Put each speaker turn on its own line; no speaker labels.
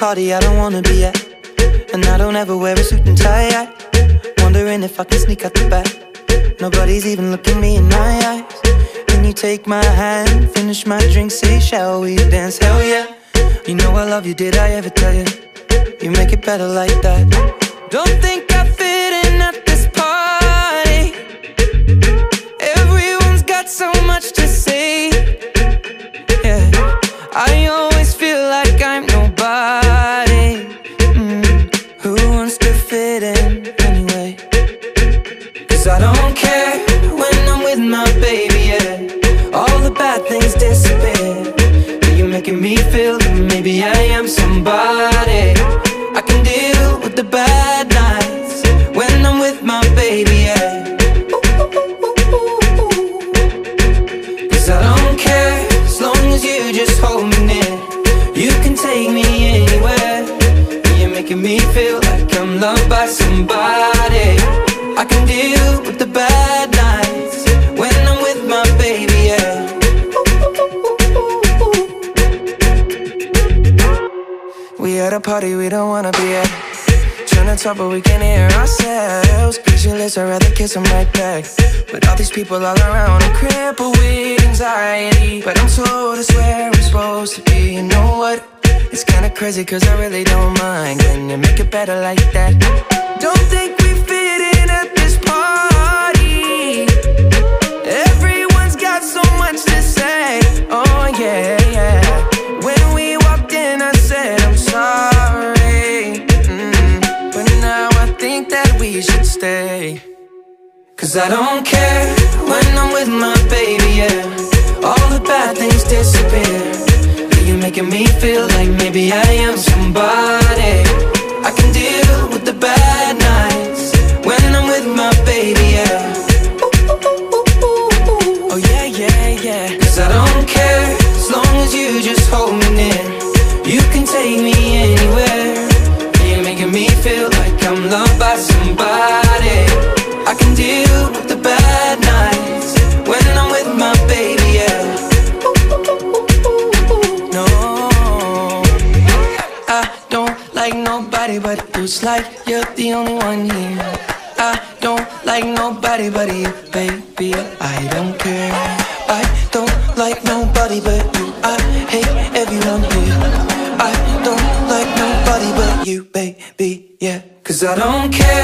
party I don't wanna be at. And I don't ever wear a suit and tie. I wondering if I can sneak out the back. Nobody's even looking me in my eyes. When you take my hand, finish my drink, say, shall we dance? Hell yeah. You know I love you, did I ever tell you? You make it better like that. Don't think I fit My baby, yeah. All the bad things disappear. You're making me feel that maybe I am somebody. I can deal with the bad nights when I'm with my baby, yeah. Cause I don't care as long as you just hold me near. You can take me anywhere. You're making me feel like I'm loved by somebody. I can deal with the bad at a party we don't wanna be at. Trying to talk but we can't hear ourselves. Pictureless, I'd rather kiss them right back. With all these people all around, I'm crippled with anxiety. But I'm told it's where I'm supposed to be. You know what? It's kinda crazy cause I really don't mind. Can you make it better like that? Don't we should stay. Cause I don't care when I'm with my baby, yeah. All the bad things disappear. You're making me feel like maybe I am somebody. Like nobody but you. Like you're the only one here. I don't like nobody but you, baby. I don't care. I don't like nobody but you. I hate everyone here. I don't like nobody but you, baby. Yeah, cause I don't care